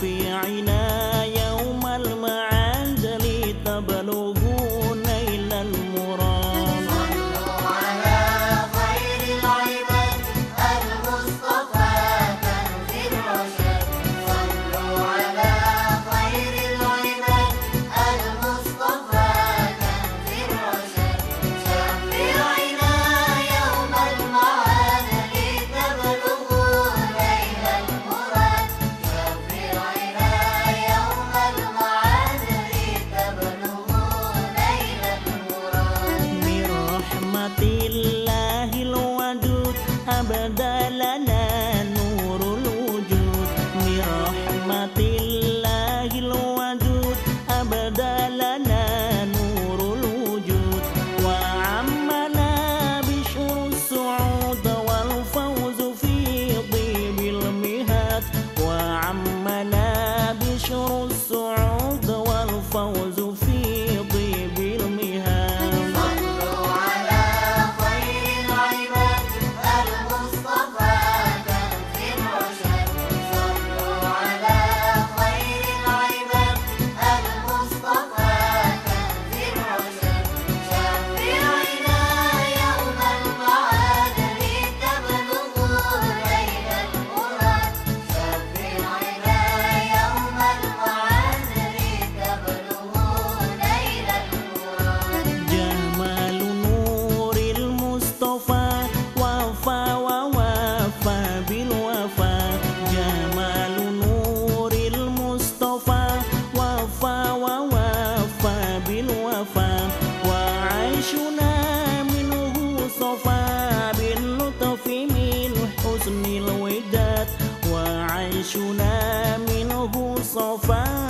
في عناد so fine.